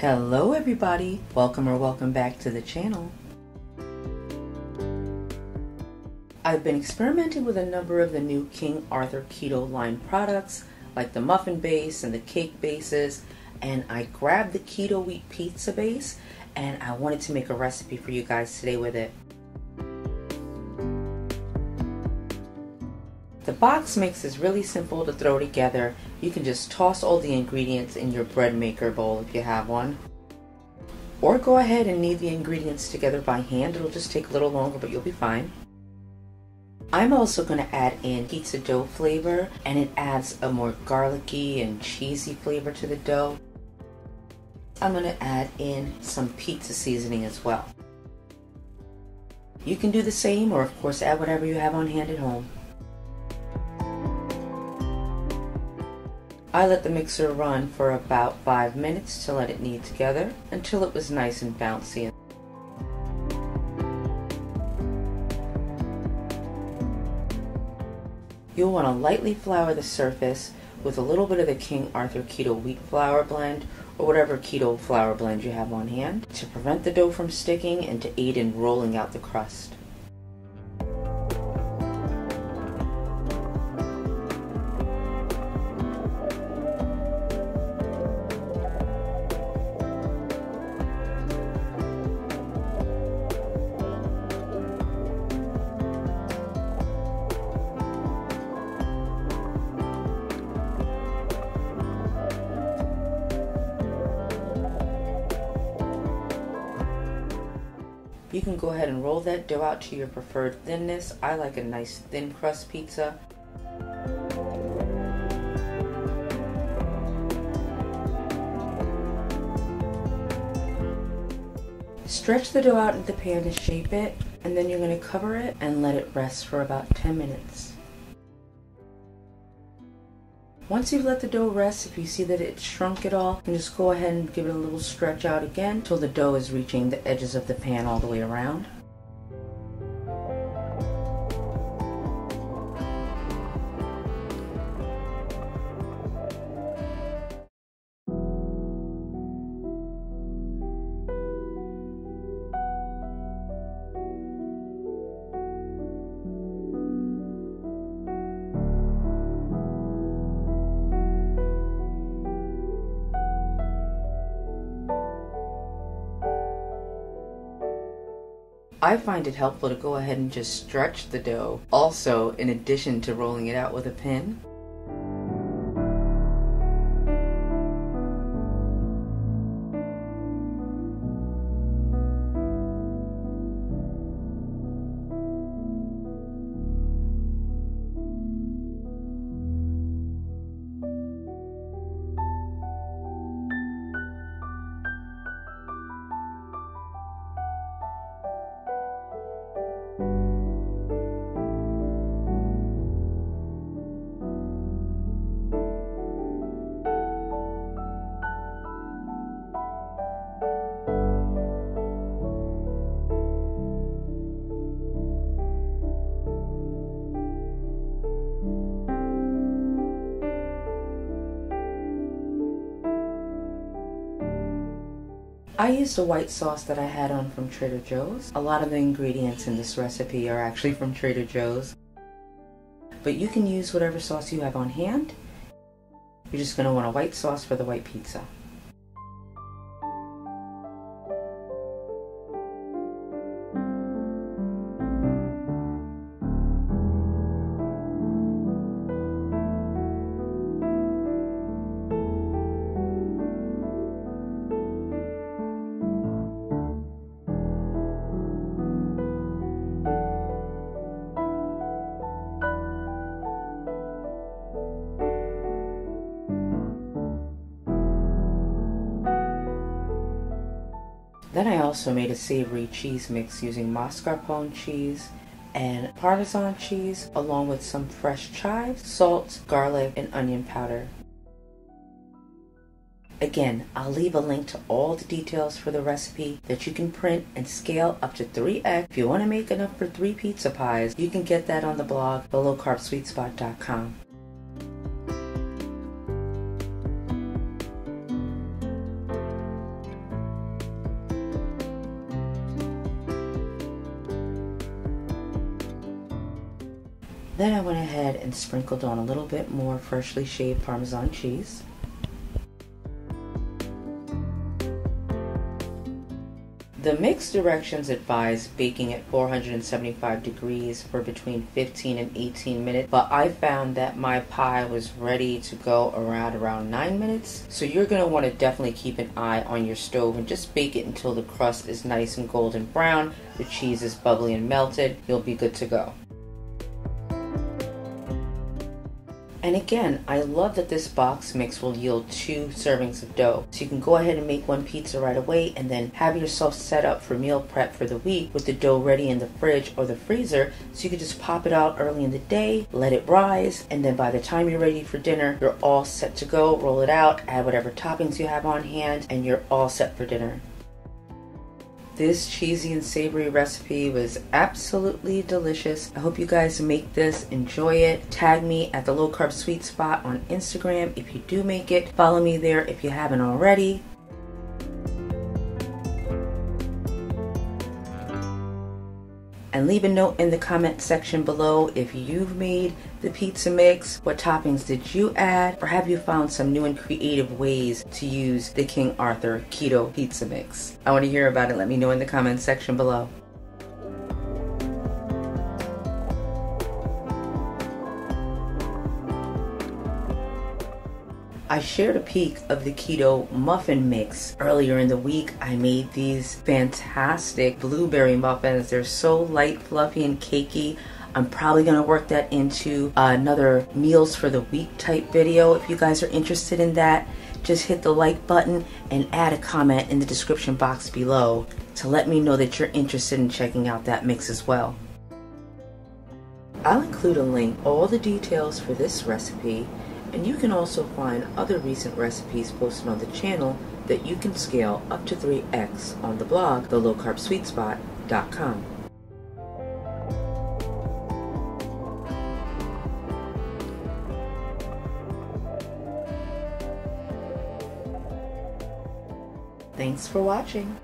Hello everybody, welcome or welcome back to the channel. I've been experimenting with a number of the new King Arthur Keto line products like the muffin base and the cake bases and I grabbed the keto wheat pizza base and I wanted to make a recipe for you guys today with it. The box mix is really simple to throw together. You can just toss all the ingredients in your bread maker bowl if you have one. Or go ahead and knead the ingredients together by hand. It'll just take a little longer, but you'll be fine. I'm also going to add in pizza dough flavor and it adds a more garlicky and cheesy flavor to the dough. I'm going to add in some pizza seasoning as well. You can do the same or of course add whatever you have on hand at home. I let the mixer run for about 5 minutes to let it knead together until it was nice and bouncy. You'll want to lightly flour the surface with a little bit of the King Arthur Keto Wheat Flour blend or whatever keto flour blend you have on hand to prevent the dough from sticking and to aid in rolling out the crust. You can go ahead and roll that dough out to your preferred thinness. I like a nice thin crust pizza. Stretch the dough out in the pan to shape it, and then you're going to cover it and let it rest for about 10 minutes. Once you've let the dough rest, if you see that it's shrunk at all, you just go ahead and give it a little stretch out again until the dough is reaching the edges of the pan all the way around. I find it helpful to go ahead and just stretch the dough also in addition to rolling it out with a pin. I used a white sauce that I had on from Trader Joe's. A lot of the ingredients in this recipe are actually from Trader Joe's. But you can use whatever sauce you have on hand. You're just going to want a white sauce for the white pizza. Then I also made a savory cheese mix using mascarpone cheese and Parmesan cheese along with some fresh chives, salt, garlic, and onion powder. Again, I'll leave a link to all the details for the recipe that you can print and scale up to 3x. If you want to make enough for 3 pizza pies, you can get that on the blog, thelowcarbsweetspot.com. Then I went ahead and sprinkled on a little bit more freshly shaved Parmesan cheese. The mix directions advise baking at 475 degrees for between 15 and 18 minutes, but I found that my pie was ready to go around around 9 minutes. So you're going to want to definitely keep an eye on your stove and just bake it until the crust is nice and golden brown, the cheese is bubbly and melted. You'll be good to go. And again, I love that this box mix will yield two servings of dough. So you can go ahead and make one pizza right away and then have yourself set up for meal prep for the week with the dough ready in the fridge or the freezer. So you can just pop it out early in the day, let it rise, and then by the time you're ready for dinner, you're all set to go. Roll it out, add whatever toppings you have on hand, and you're all set for dinner. This cheesy and savory recipe was absolutely delicious. I hope you guys make this, enjoy it. Tag me at the Low Carb Sweet Spot on Instagram if you do make it. Follow me there if you haven't already. And leave a note in the comment section below if you've made the pizza mix, what toppings did you add, or have you found some new and creative ways to use the King Arthur Keto Pizza Mix? I want to hear about it. Let me know in the comment section below. I shared a peek of the keto muffin mix earlier in the week. I made these fantastic blueberry muffins. They're so light, fluffy, and cakey. I'm probably going to work that into another meals for the week type video. If you guys are interested in that, just hit the like button and add a comment in the description box below to let me know that you're interested in checking out that mix as well. I'll include a link, all the details for this recipe, and you can also find other recent recipes posted on the channel that you can scale up to 3x on the blog, thelowcarbsweetspot.com. Thanks for watching.